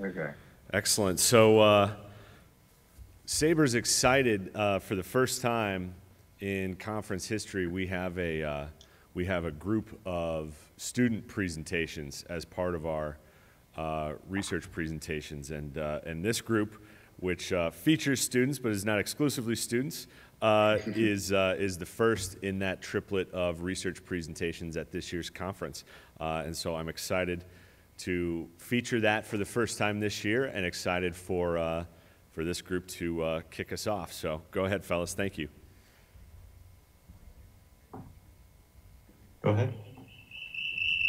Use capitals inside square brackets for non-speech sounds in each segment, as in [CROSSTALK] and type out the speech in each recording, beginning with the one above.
Okay. Excellent. So, uh, SABR's excited uh, for the first time in conference history. We have a uh, we have a group of student presentations as part of our uh, research presentations, and uh, and this group, which uh, features students but is not exclusively students, uh, [LAUGHS] is is the first in that triplet of research presentations at this year's conference, and so I'm excited to feature that for the first time this year and excited for, uh, for this group to uh, kick us off. So go ahead, fellas. Thank you. Go ahead.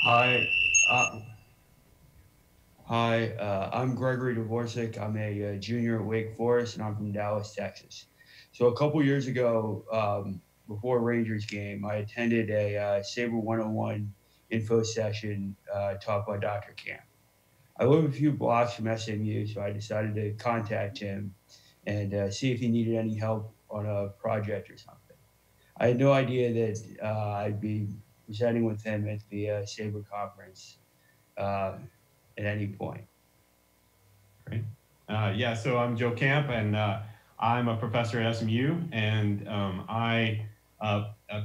Hi. Uh, hi, uh, I'm Gregory Dvoroscik. I'm a, uh, junior at Wake Forest and I'm from Dallas, Texas. So a couple years ago, um, before Rangers game, I attended a uh, SABR 101 info session uh, by Dr. Camp. I live a few blocks from SMU, so I decided to contact him and uh, see if he needed any help on a project or something. I had no idea that uh, I'd be presenting with him at the uh, SABR conference uh, at any point. Great. Uh, yeah, so I'm Joe Camp, and I'm a professor at SMU, and um, I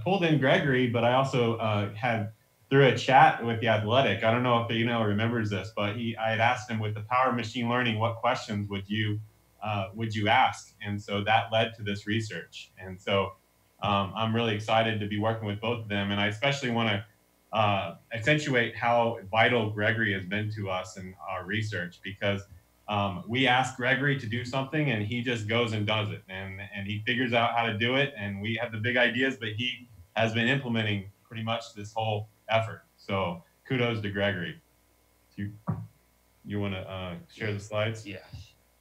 pulled in Gregory, but I also had through a chat with the athletic. I don't know if the email remembers this, but he I had asked him with the power of machine learning, what questions would you uh, would you ask? And so that led to this research. And so um, I'm really excited to be working with both of them, and I especially want to uh, accentuate how vital Gregory has been to us in our research because um, we ask Gregory to do something and he just goes and does it and, and he figures out how to do it and we have the big ideas but he has been implementing pretty much this whole effort. So kudos to Gregory. Do you, you want to uh, share the slides? Yes.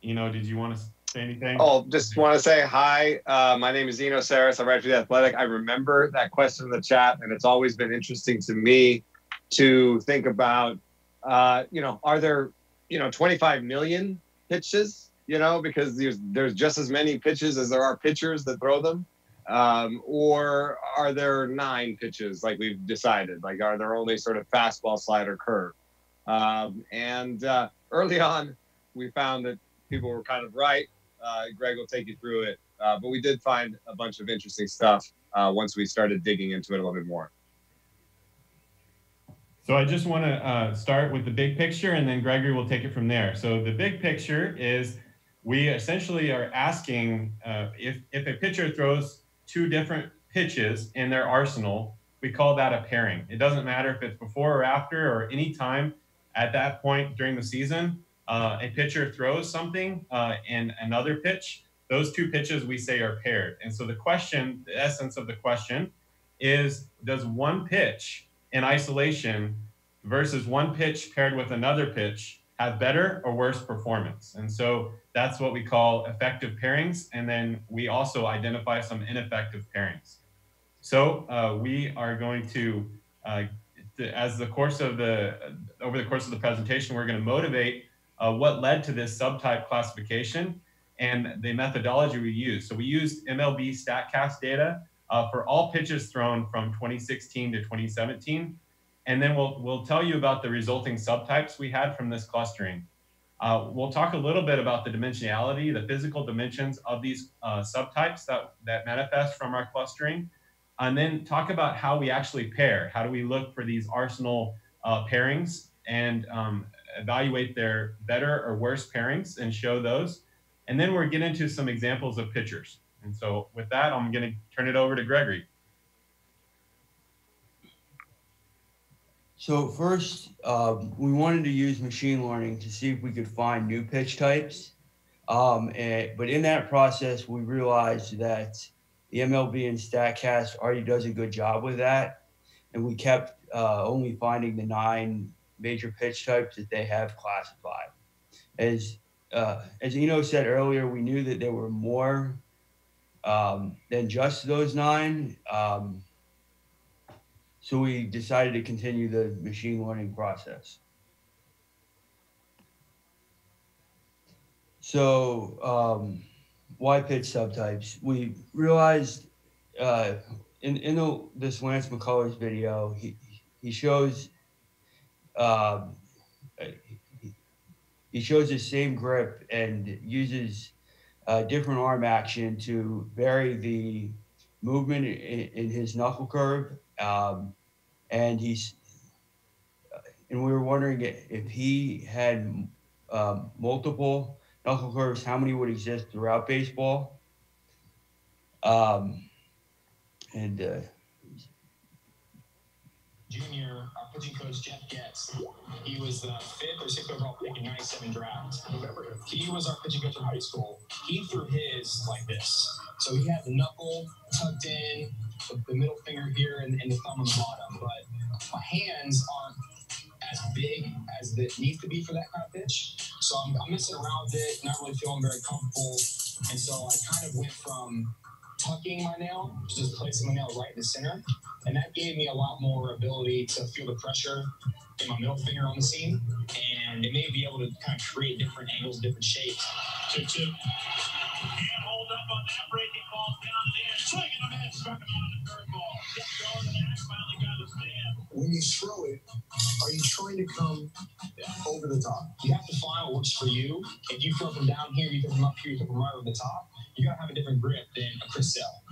Eno, did you want to say anything? Oh, just want to say hi. Uh, my name is Eno Sarris. I write for The Athletic. I remember that question in the chat, and it's always been interesting to me to think about, uh, you know, are there, you know, 25 million pitches, you know, because there's, there's just as many pitches as there are pitchers that throw them. Um, or are there nine pitches like we've decided? Like, are there only sort of fastball, slider, curve? Um, and uh, early on, we found that people were kind of right. Uh, Greg will take you through it. Uh, but we did find a bunch of interesting stuff uh, once we started digging into it a little bit more. So I just want to uh, start with the big picture and then Gregory will take it from there. So the big picture is we essentially are asking uh, if, if a pitcher throws two different pitches in their arsenal, we call that a pairing. It doesn't matter if it's before or after or any time at that point during the season. Uh, a pitcher throws something uh, and another pitch. Those two pitches we say are paired. And so the question, the essence of the question is does one pitch in isolation versus one pitch paired with another pitch have better or worse performance? And so that's what we call effective pairings. And then we also identify some ineffective pairings. So uh, we are going to, uh, as the course of the, over the course of the presentation, we're going to motivate uh, what led to this subtype classification and the methodology we use. So we used MLB StatCast data uh, for all pitches thrown from 2016 to 2017. And then we'll, we'll tell you about the resulting subtypes we had from this clustering. Uh, we'll talk a little bit about the dimensionality, the physical dimensions of these uh, subtypes that, that manifest from our clustering, and then talk about how we actually pair. How do we look for these arsenal uh, pairings and um, evaluate their better or worse pairings and show those. And then we're getting into some examples of pitchers. And so with that, I'm going to turn it over to Gregory. So first, um, we wanted to use machine learning to see if we could find new pitch types. Um, and, but in that process, we realized that the MLB and StatCast already does a good job with that. And we kept uh, only finding the nine major pitch types that they have classified. As, uh, as Eno said earlier, we knew that there were more um, than just those nine. Um, so we decided to continue the machine learning process. So um, why pitch subtypes? We realized uh, in, in the, this Lance McCullers video, he, he shows uh, he shows the same grip and uses uh, different arm action to vary the movement in, in his knuckle curve. Um, and he's, and we were wondering if he had um, multiple knuckle curves, how many would exist throughout baseball? Um, and uh, junior, our pitching coach Jeff Getz. He was the fifth or sixth overall pick in '97 draft. He was our pitching coach in high school. He threw his like this. So he had the knuckle tucked in, the, the middle finger here, and, and, the thumb on the bottom. But my hands aren't as big as it needs to be for that kind of pitch. So I'm, I'm messing around with it, not really feeling very comfortable. And so I kind of went from tucking my nail, just placing my nail right in the center. And that gave me a lot more ability to feel the pressure in my middle finger on the seam. And it made me able to kind of create different angles, different shapes. Chip. Can't hold up on that breaking ball down there. Swinging him in, struck him out of the curveball. Kept going, and finally got his man. When you throw it, are you trying to come over the top? You have to find what works for you. If you throw from down here, you throw from up here, you throw from right over the top you're gonna have a different grip than a Chris Sale.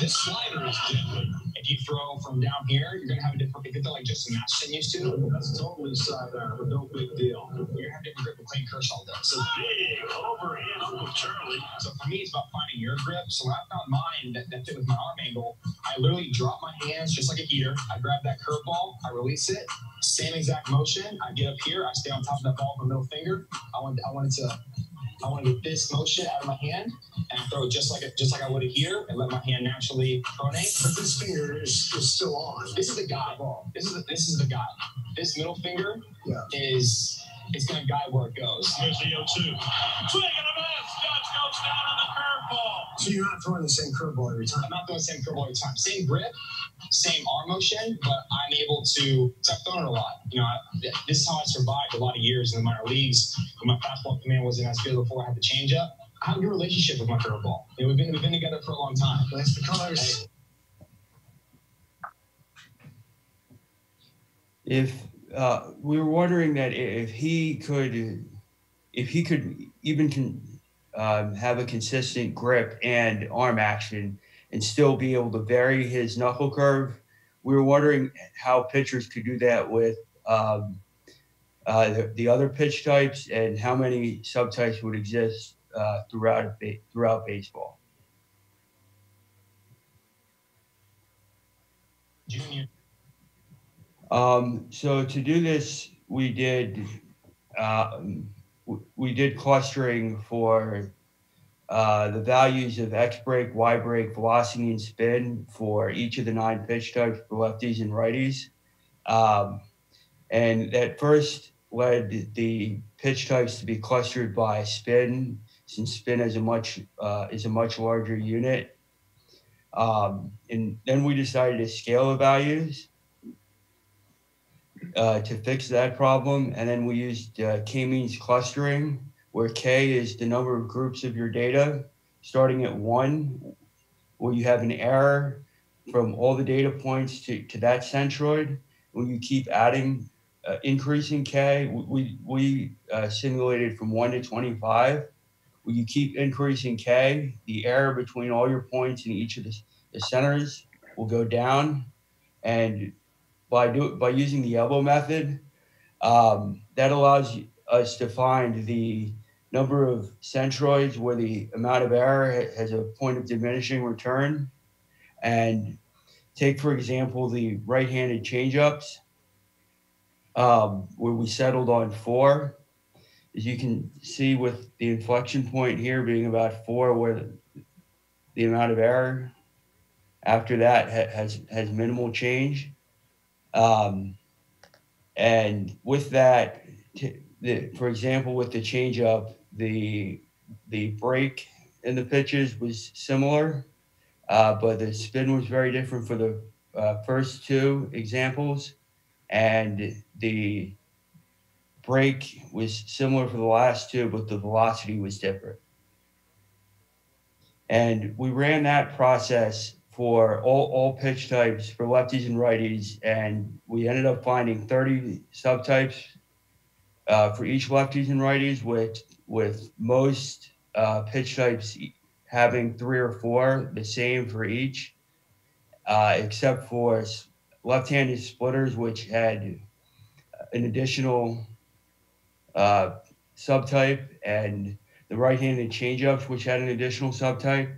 This slider is different. If you throw from down here, you're gonna have a different. If it's like just a match than used to, that's totally side out, but no big deal. You're gonna have a different grip than Clayton Kershaw does. So big overhand Uncle Charlie. So for me, it's about finding your grip. So when I found mine that, that fit with my arm angle, I literally dropped my hands just like a heater. I grabbed that curveball, I release it, same exact motion. I get up here, I stay on top of that ball with my middle finger. I want I wanted to I want to get this motion out of my hand and throw it just like a, just like I would a here and let my hand naturally pronate. But this finger is, is still on. This is the guide. This is the, this is the guide. This middle finger yeah. is is going to guide where it goes. Here's the 0 2. Swing and a miss. Judge goes down on the curveball. So you're not throwing the same curveball every time? I'm not throwing the same curveball every time. Same grip, same arm motion, but I'm able to, I've thrown it a lot. You know, I, this is how I survived a lot of years in the minor leagues. When my fastball command wasn't as good before I had the changeup. I have a good relationship with my curveball. You know, we've been we've been together for a long time. Thanks for colors. If uh, we were wondering that if he could, if he could even con, um, have a consistent grip and arm action and still be able to vary his knuckle curve. We were wondering how pitchers could do that with um, uh, the, the, other pitch types and how many subtypes would exist uh, throughout throughout baseball. Junior. Um, so to do this, we did um, we did clustering for uh, the values of X break, Y break, velocity, and spin for each of the nine pitch types for lefties and righties. Um, and that first led the pitch types to be clustered by spin, since spin is a much uh, is a much larger unit. Um, and then we decided to scale the values uh, to fix that problem. And then we used uh, k-means clustering where K is the number of groups of your data, starting at one, where you have an error from all the data points to, to that centroid. When you keep adding, uh, increasing K, we, we uh, simulated from one to 25. When you keep increasing K, the error between all your points in each of the, the centers will go down. And by, do, by using the elbow method, um, that allows us to find the number of centroids where the amount of error has a point of diminishing return. And take, for example, the right handed changeups, um, where we settled on four. As you can see, with the inflection point here being about four, where the, amount of error after that ha- has, has minimal change. Um, and with that, the, for example, with the changeup, the the break in the pitches was similar, uh, but the spin was very different for the uh, first two examples, and the break was similar for the last two, but the velocity was different. And we ran that process for all, all pitch types for lefties and righties, and we ended up finding 30 subtypes uh, for each lefties and righties, with with most uh, pitch types having three or four, the same for each, uh, except for left-handed splitters, which had an additional uh, subtype, and the right-handed changeups, which had an additional subtype.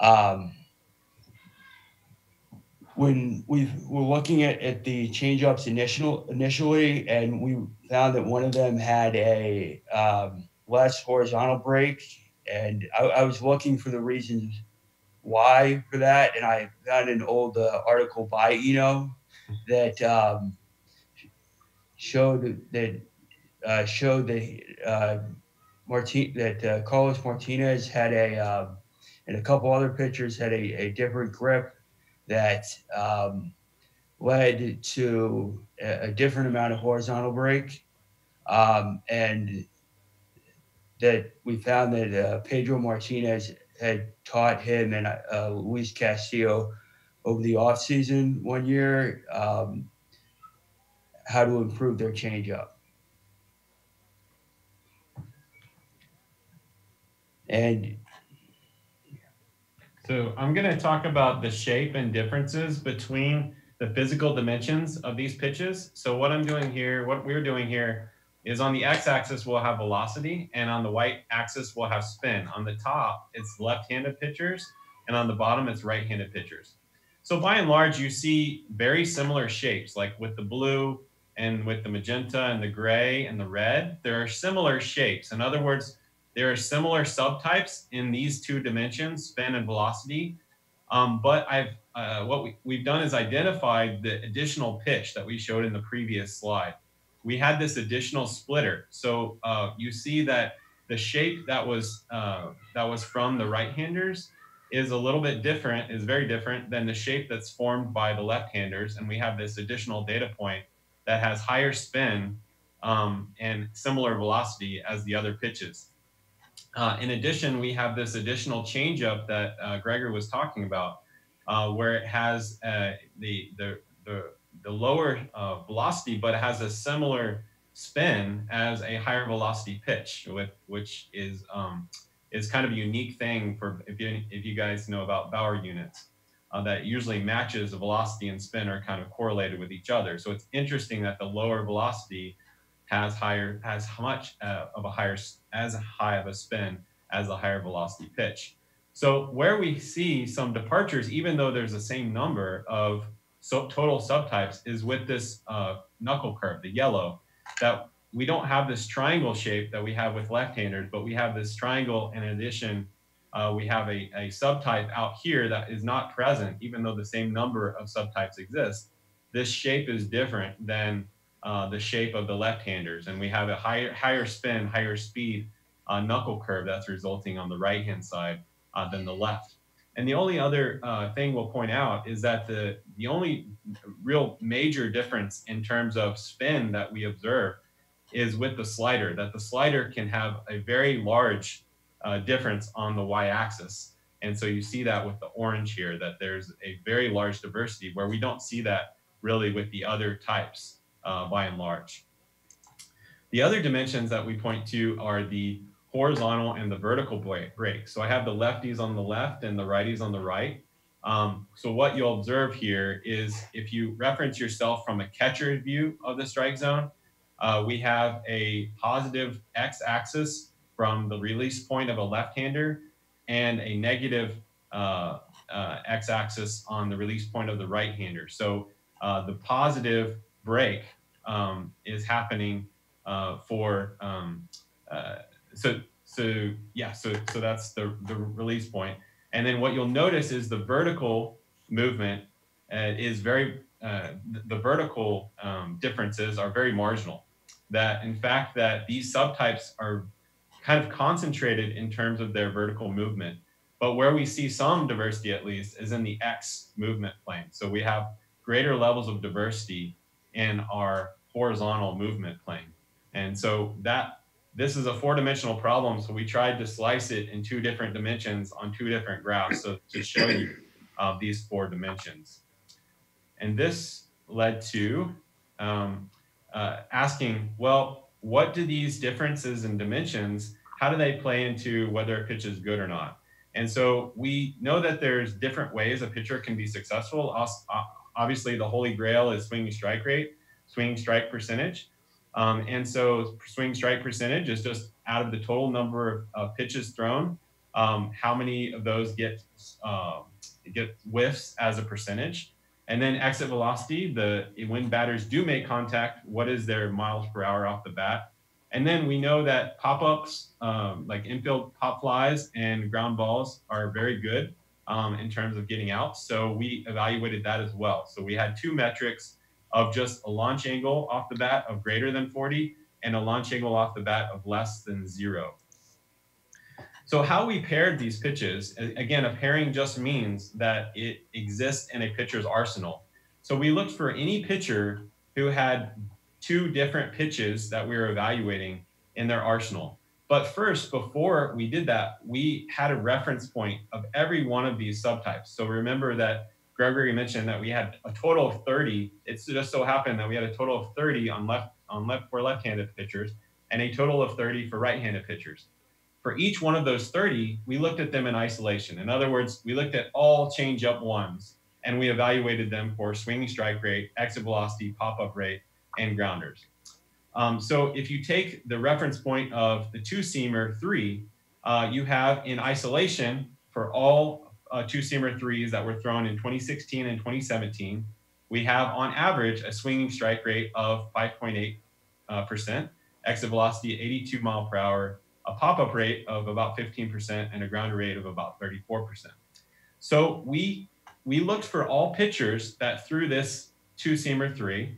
Um, when we were looking at, at the changeups initial initially, and we found that one of them had a um, less horizontal break, and I, I, was looking for the reasons why for that, and I found an old uh, article by Eno that um, showed that uh, showed that uh, Martin that uh, Carlos Martinez had a um, and a couple other pitchers had a, a different grip that um, led to a, a, different amount of horizontal break. Um, and that we found that uh, Pedro Martinez had taught him and uh, Luis Castillo over the offseason one year um, how to improve their changeup. And so I'm going to talk about the shape and differences between the physical dimensions of these pitches. So what I'm doing here, what we're doing here is on the x-axis we'll have velocity and on the y axis we'll have spin. On the top it's left-handed pitchers and on the bottom it's right-handed pitchers. So by and large you see very similar shapes like with the blue and with the magenta and the gray and the red, there are similar shapes. In other words, there are similar subtypes in these two dimensions, spin and velocity. Um, but I've uh, what we, we've done is identified the additional pitch that we showed in the previous slide. We had this additional splitter. So uh, you see that the shape that was uh, that was from the right-handers is a little bit different, is very different than the shape that's formed by the left-handers. And we have this additional data point that has higher spin um, and similar velocity as the other pitches. Uh, in addition, we have this additional changeup that uh, Gregor was talking about, uh, where it has uh, the, the, the, the, lower uh, velocity, but has a similar spin as a higher velocity pitch, with which is um, is kind of a unique thing for if you if you guys know about Bauer units. Uh, that usually matches the velocity and spin are kind of correlated with each other. So it's interesting that the lower velocity has higher has much uh, of a higher as high of a spin as a higher velocity pitch. So where we see some departures, even though there's the same number of so total subtypes, is with this uh, knuckle curve, the yellow, that we don't have this triangle shape that we have with left-handers, but we have this triangle. In addition, uh, we have a, a subtype out here that is not present, even though the same number of subtypes exist. This shape is different than uh, the shape of the left-handers, and we have a higher higher spin, higher speed uh, knuckle curve that's resulting on the right-hand side uh, than the left. And the only other uh, thing we'll point out is that the the only real major difference in terms of spin that we observe is with the slider. That the slider can have a very large uh, difference on the y-axis. And so you see that with the orange here, that there's a very large diversity where we don't see that really with the other types uh, by and large. The other dimensions that we point to are the horizontal and the vertical break. So I have the lefties on the left and the righties on the right. Um, so what you'll observe here is if you reference yourself from a catcher's view of the strike zone, uh, we have a positive x-axis from the release point of a left-hander and a negative uh, uh, x-axis on the release point of the right-hander. So uh, the positive break um, is happening uh, for um, uh, so so yeah so so that's the the release point. And then what you'll notice is the vertical movement uh, is very uh, the vertical um, differences are very marginal. That in fact that these subtypes are kind of concentrated in terms of their vertical movement. But where we see some diversity at least is in the x movement plane. So we have greater levels of diversity in our horizontal movement plane. And so that this is a four-dimensional problem. So we tried to slice it in two different dimensions on two different graphs so to show you uh, these four dimensions. And this led to um, uh, asking, well, what do these differences in dimensions, how do they play into whether a pitch is good or not? And so we know that there's different ways a pitcher can be successful. Obviously, the holy grail is swinging strike rate, swinging strike percentage. Um, and so swing strike percentage is just out of the total number of, of pitches thrown, um, how many of those get uh, get whiffs as a percentage. And then exit velocity, the when batters do make contact, what is their miles per hour off the bat? And then we know that pop-ups, um, like infield pop flies and ground balls, are very good um, in terms of getting out. So we evaluated that as well. So we had two metrics of just a launch angle off the bat of greater than 40 and a launch angle off the bat of less than zero. So how we paired these pitches, again, a pairing just means that it exists in a pitcher's arsenal. So we looked for any pitcher who had two different pitches that we were evaluating in their arsenal. But first, before we did that, we had a reference point of every one of these subtypes. So remember that Gregory mentioned that we had a total of 30. It's just so happened that we had a total of 30 on left on left for left-handed pitchers and a total of 30 for right-handed pitchers for each one of those 30, we looked at them in isolation. In other words, we looked at all change up ones and we evaluated them for swinging strike rate, exit velocity, pop up rate, and grounders. Um, so if you take the reference point of the two seamer three, uh, you have in isolation for all uh, two seamer threes that were thrown in 2016 and 2017, we have on average a swinging strike rate of 5.8 uh, percent, exit velocity 82 mile per hour, a pop-up rate of about 15% and a ground rate of about 34%. So we we looked for all pitchers that threw this two seamer three,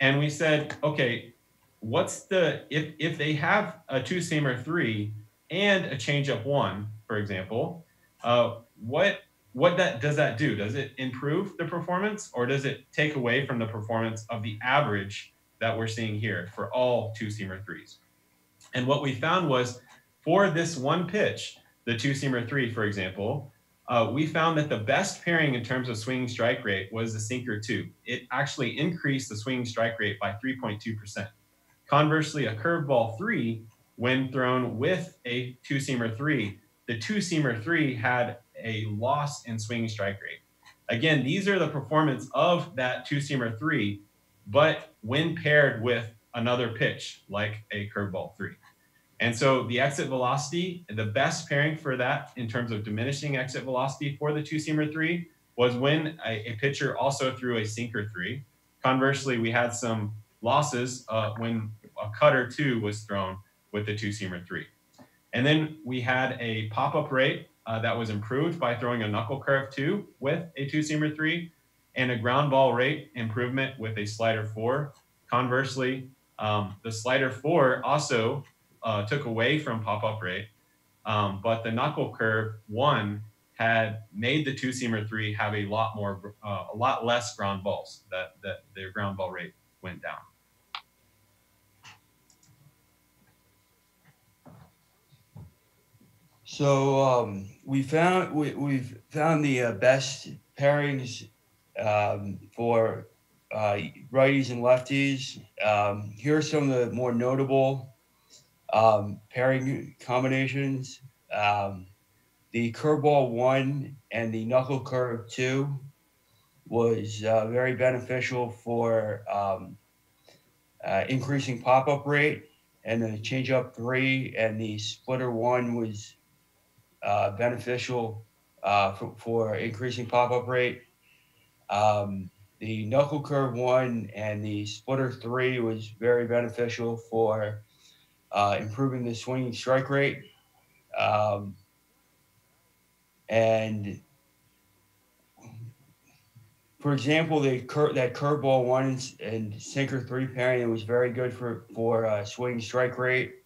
and we said, okay, what's the if if they have a two seamer three and a changeup one, for example, uh, what what that does that do? Does it improve the performance or does it take away from the performance of the average that we're seeing here for all two seamer threes? And what we found was for this one pitch, the two seamer three, for example, uh, we found that the best pairing in terms of swinging strike rate was the sinker two. It actually increased the swinging strike rate by 3.2%. Conversely, a curveball three, when thrown with a two seamer three, the two seamer three had a loss in swinging strike rate. Again, these are the performance of that two seamer three, but when paired with another pitch like a curveball three. And so the exit velocity, the best pairing for that in terms of diminishing exit velocity for the two seamer three was when a, a pitcher also threw a sinker three. Conversely, we had some losses uh, when a cutter two was thrown with the two seamer three. And then we had a pop up rate uh, that was improved by throwing a knuckle curve two with a two seamer three and a ground ball rate improvement with a slider four. Conversely, um, the slider four also uh, took away from pop up rate, um, but the knuckle curve one had made the two seamer three have a lot more, uh, a lot less ground balls. That that their ground ball rate went down. So um, we found we, we've found the uh, best pairings um, for uh, righties and lefties. Um, here are some of the more notable um, pairing combinations. Um, the curveball one and the knuckle curve two was uh, very beneficial for um, uh, increasing pop up rate. And the change up three and the splitter one was uh, beneficial uh, for, for, increasing pop up rate. Um, the knuckle curve one and the splitter three was very beneficial for uh, improving the swinging strike rate. Um, and for example, the cur- that curveball one and sinker three pairing was very good for for uh, strike rate.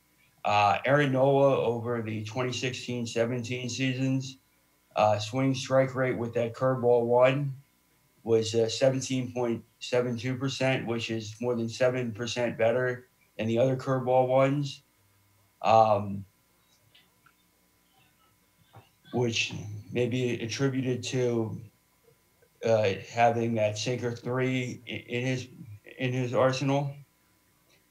Uh, Aaron Nola over the 2016-17 seasons, uh, swing strike rate with that curveball one was 17.72%, uh, which is more than 7% better than the other curveball ones, um, which may be attributed to uh, having that sinker three in his in his arsenal,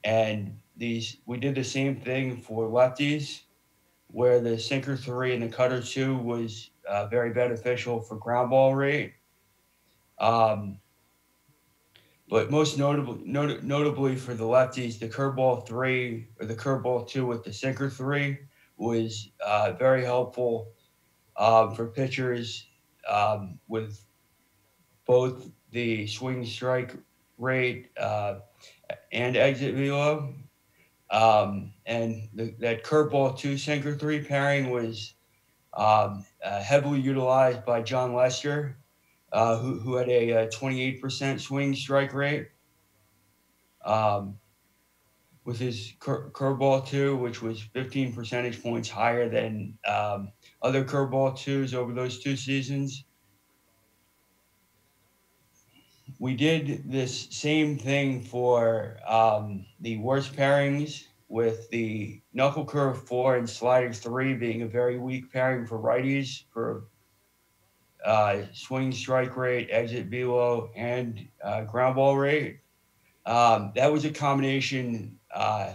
and these we did the same thing for lefties, where the sinker three and the cutter two was uh, very beneficial for ground ball rate. Um, but most notably, not, notably for the lefties, the curveball three or the curveball two with the sinker three was uh, very helpful um, for pitchers um, with both the swing strike rate uh, and exit velo. Um, and the, that curveball two sinker three pairing was um, uh, heavily utilized by Jon Lester uh, who, who had a, a, 28% swing strike rate. Um, with his cur- curveball two, which was 15 percentage points higher than um, other curveball twos over those two seasons. We did this same thing for um, the worst pairings with the knuckle curve four and slider three being a very weak pairing for righties for uh, swing strike rate, exit velo, and uh, ground ball rate. Um, that was a combination uh,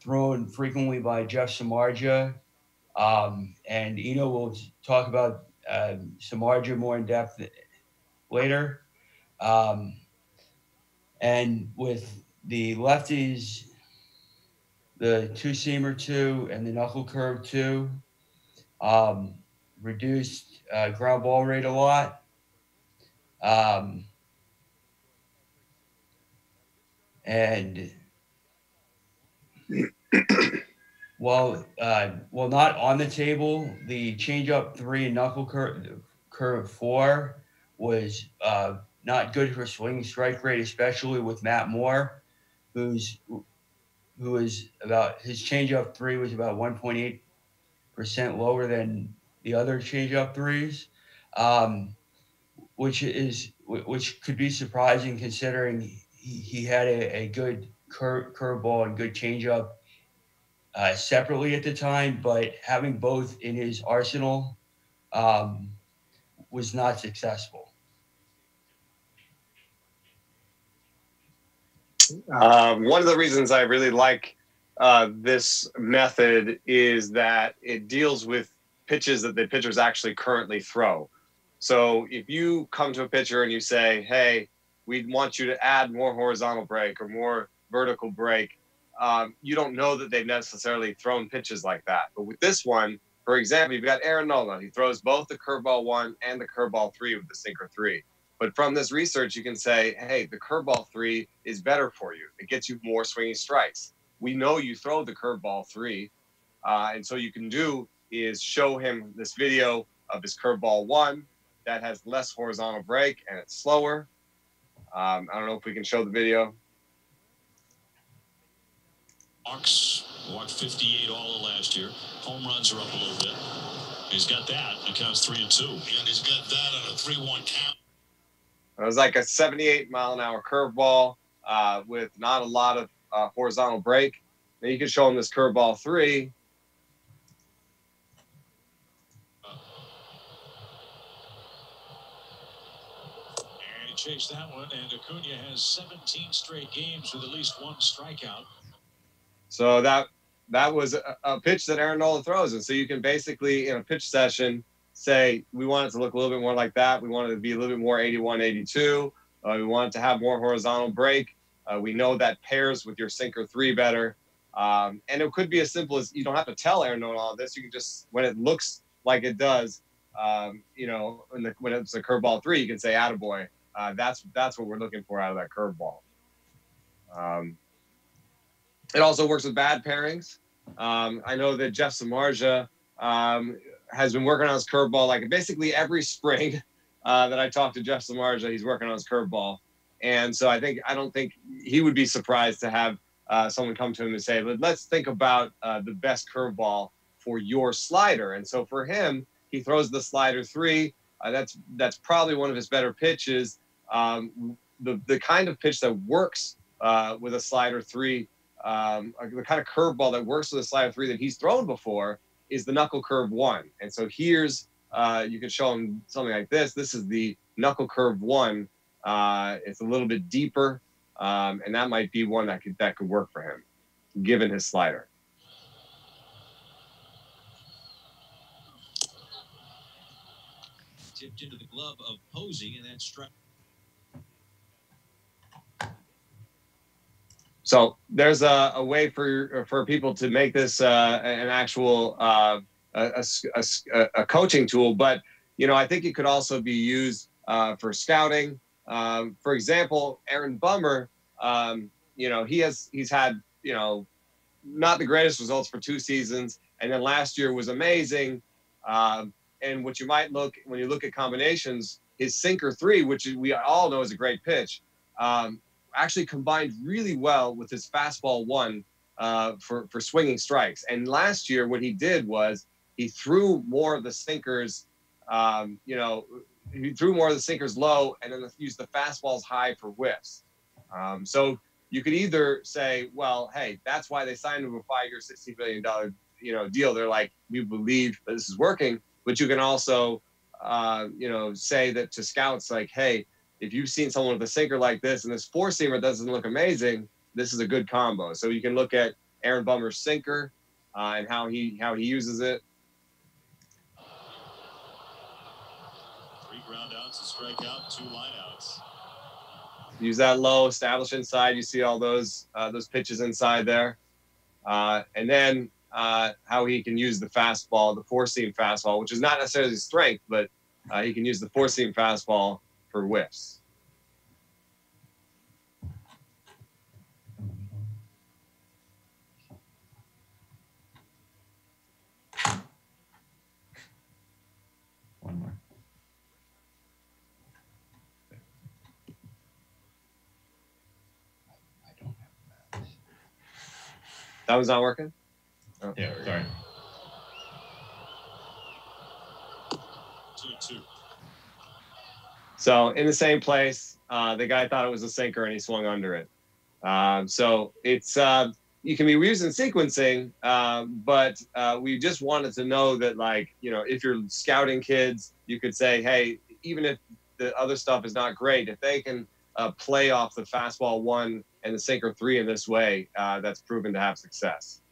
thrown frequently by Jeff Samardzija. Um, and Eno will talk about uh, Samardzija more in depth later. Um, and with the lefties, the two seamer two and the knuckle curve two, um, reduced uh, ground ball rate a lot. Um, and [COUGHS] while uh, while not on the table, the changeup three and knuckle curve, curve four was uh, not good for swing strike rate, especially with Matt Moore, who's who was about his changeup three was about 1.8 percent lower than the other changeup threes, um, which is which could be surprising considering he, he had a, a good curve curveball and good changeup uh, separately at the time, but having both in his arsenal um, was not successful. Um, one of the reasons I really like uh, this method is that it deals with pitches that the pitchers actually currently throw. So if you come to a pitcher and you say, "Hey, we want you to add more horizontal break or more vertical break," um, you don't know that they've necessarily thrown pitches like that. But with this one, for example, you've got Aaron Nola. He throws both the curveball one and the curveball three with the sinker three. But from this research, you can say, hey, the curveball three is better for you. It gets you more swinging strikes. We know you throw the curveball three. Uh, and so you can do is show him this video of his curveball one that has less horizontal break and it's slower. Um, I don't know if we can show the video. Hawks walked 58 all of last year. Home runs are up a little bit. He's got that. It counts three and two. And he's got that on a 3 1 count. It was like a 78 mile an hour curveball uh, with not a lot of uh, horizontal break. Then you can show him this curveball three And he chase that one, and Acuna has 17 straight games with at least one strikeout. So that that was a, a, pitch that Aaron Nola throws, and so you can basically in a pitch session say we want it to look a little bit more like that. We want it to be a little bit more 81, 82. Uh, we want it to have more horizontal break. Uh, we know that pairs with your sinker three better. Um, and it could be as simple as you don't have to tell Aaron Nola all this. You can just when it looks like it does, um, you know, when, the, when it's a curveball three, you can say "attaboy." Uh, that's that's what we're looking for out of that curveball. Um, it also works with bad pairings. Um, I know that Jeff Samardzija um, has been working on his curveball like basically every spring [LAUGHS] uh, that I talk to Jeff Samardzija, he's working on his curveball. And so I think I don't think he would be surprised to have uh, someone come to him and say, "But "Let's think about uh, the best curveball for your slider." And so for him, he throws the slider three. Uh, that's that's probably one of his better pitches um, the the kind of pitch that works uh, with a slider three, um, the kind of curveball that works with a slider three that he's thrown before is the knuckle curve one. And so here's uh, you can show him something like this. This is the knuckle curve one. Uh, it's a little bit deeper, um, and that might be one that could that could work for him. given his slider. Tipped into the glove of Posey, and that struck. So there's a, a way for for people to make this uh, an actual uh, a, a, a, coaching tool, but you know I think it could also be used uh, for scouting. Um, for example, Aaron Bummer, um, you know he has he's had you know not the greatest results for two seasons, and then last year was amazing. Um, and what you might look when you look at combinations, his sinker three, which we all know is a great pitch, um, actually combined really well with his fastball one uh, for for swinging strikes. And last year, what he did was he threw more of the sinkers. Um, you know, he threw more of the sinkers low, and then used the fastballs high for whiffs. Um, so you could either say, well, hey, that's why they signed him a five-year, sixty billion dollar you know deal. They're like, we believe that this is working. But you can also, uh, you know, say that to scouts like, hey, if you've seen someone with a sinker like this and this four seamer doesn't look amazing, this is a good combo. So you can look at Aaron Bummer's sinker uh, and how he how he uses it. Three groundouts, a strikeout, two lineouts. Use that low, establish inside. You see all those uh, those pitches inside there, uh, and then uh, how he can use the fastball, the four seam fastball, which is not necessarily his strength, but uh, he can use the four seam fastball for whiffs. One more. I don't have that. That was not working. Oh, yeah, sorry. Two two. So in the same place, uh, the guy thought it was a sinker and he swung under it. Um, so it's uh, you can be using sequencing, uh, but we just wanted to know that like you know if you're scouting kids, you could say, hey, even if the other stuff is not great, if they can uh, play off the fastball one and the sinker three in this way, uh, that's proven to have success.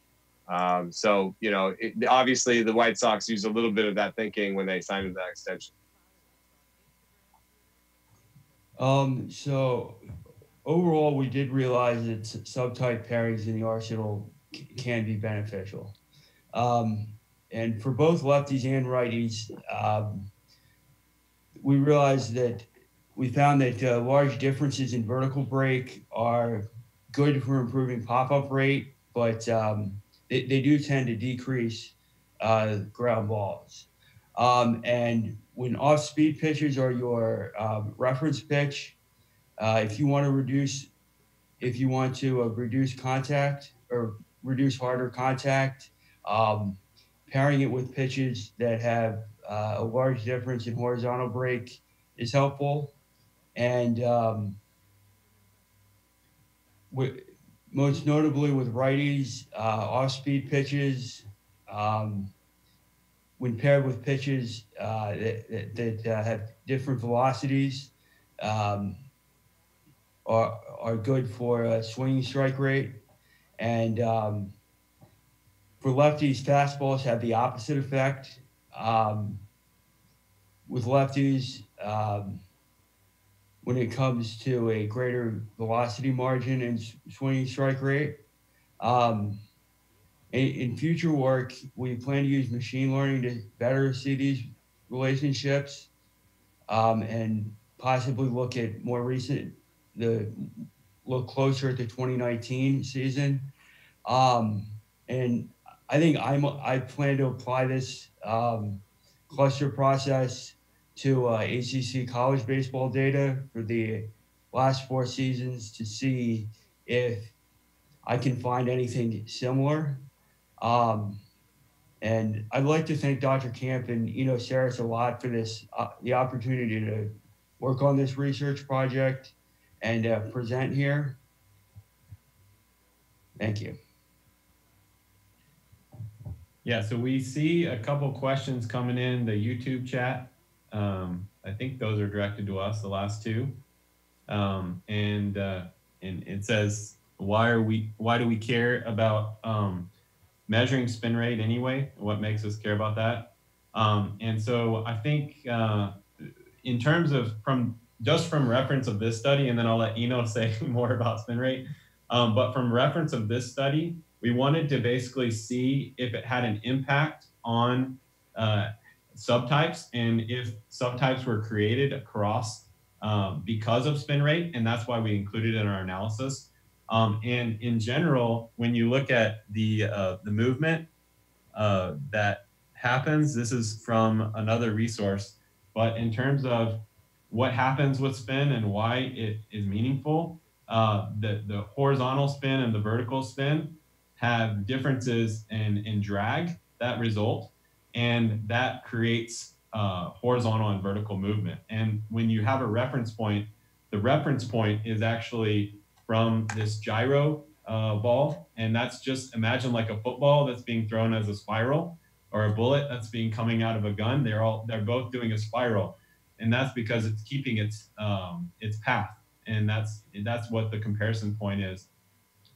Um, so you know, it, obviously the White Sox used a little bit of that thinking when they signed that extension. Um, so overall, we did realize that subtype pairings in the arsenal can be beneficial. Um, and for both lefties and righties, um, we realized that we found that uh, large differences in vertical break are good for improving pop-up rate, but um, they, they do tend to decrease uh, ground balls. Um, and when off-speed pitches are your um, reference pitch, uh, if you want to reduce, if you want to uh, reduce contact or reduce harder contact, um, pairing it with pitches that have uh, a large difference in horizontal break is helpful. And um, wi- most notably with righties, uh, off-speed pitches, um, when paired with pitches uh, that, that, uh, have different velocities, um, are, are good for a swinging strike rate. And um, for lefties, fastballs have the opposite effect. Um, with lefties, um, when it comes to a greater velocity margin and swinging strike rate. In, in future work, we plan to use machine learning to better see these relationships um, and possibly look at more recent, the look closer at the 2019 season. Um, and I think I'm, I plan to apply this um, cluster process to uh, ACC college baseball data for the last four seasons to see if I can find anything similar. Um, and I'd like to thank Dr. Camp and Eno Sarris a lot for this, uh, the opportunity to work on this research project and uh, present here. Thank you. Yeah, so we see a couple questions coming in the YouTube chat. Um, I think those are directed to us, the last two. Um, and, uh, and it says, why are we why do we care about um, measuring spin rate anyway? What makes us care about that? Um, and so I think uh, in terms of from just from reference of this study, and then I'll let Eno say [LAUGHS] more about spin rate. Um, but from reference of this study, we wanted to basically see if it had an impact on uh, subtypes and if subtypes were created across um, because of spin rate, and that's why we included in our analysis. Um, and in general, when you look at the uh, the movement uh, that happens, this is from another resource. But in terms of what happens with spin and why it is meaningful, uh, the the horizontal spin and the vertical spin have differences in in drag that result, and that creates uh, horizontal and vertical movement. And when you have a reference point, the reference point is actually from this gyro uh, ball. And that's just imagine like a football that's being thrown as a spiral or a bullet that's being coming out of a gun. They're all, they're both doing a spiral. And that's because it's keeping its, um, its path. And that's, that's what the comparison point is.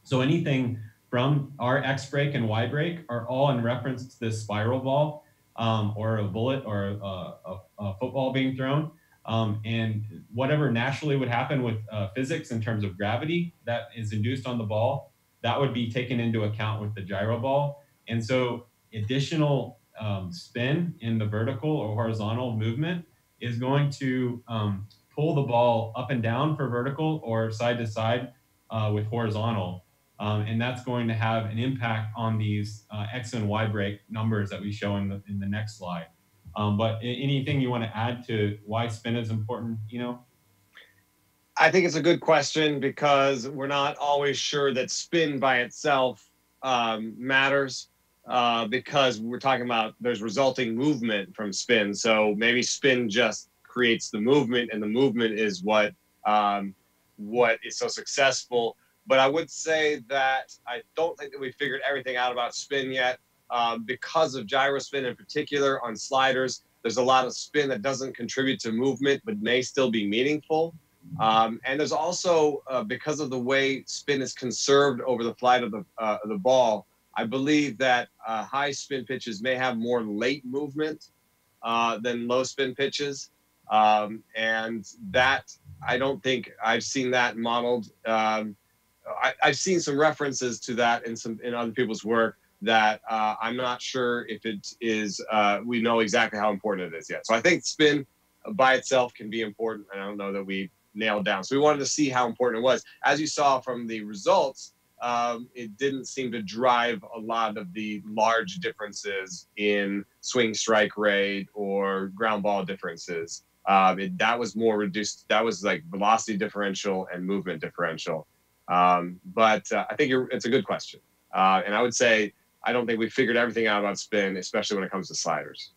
So anything from our X break and Y break are all in reference to this spiral ball um, or a bullet or a, a, a football being thrown. Um, and whatever naturally would happen with uh, physics in terms of gravity that is induced on the ball, that would be taken into account with the gyro ball. And so additional um, spin in the vertical or horizontal movement is going to um, pull the ball up and down for vertical or side to side uh, with horizontal. Um, and that's going to have an impact on these uh, X and Y break numbers that we show in the, in the next slide. Um, but anything you want to add to why spin is important, you know? I think it's a good question because we're not always sure that spin by itself um, matters uh, because we're talking about there's resulting movement from spin. So maybe spin just creates the movement, and the movement is what um, what is so successful. But I would say that I don't think that we figured everything out about spin yet. Um, because of gyrospin in particular on sliders, there's a lot of spin that doesn't contribute to movement but may still be meaningful. Um, and there's also, uh, because of the way spin is conserved over the flight of the, uh, of the ball, I believe that uh, high spin pitches may have more late movement uh, than low spin pitches. Um, and that, I don't think I've seen that modeled. Um, I, have seen some references to that in some in other people's work that uh, I'm not sure if it is. Uh, we know exactly how important it is yet. So I think spin by itself can be important. And I don't know that we nailed down. So we wanted to see how important it was. As you saw from the results, um, it didn't seem to drive a lot of the large differences in swing strike rate or ground ball differences. Um, it, that was more reduced. That was like velocity differential and movement differential. Um, but uh, I think it's a good question. Uh, and I would say I don't think we figured everything out about spin, especially when it comes to sliders.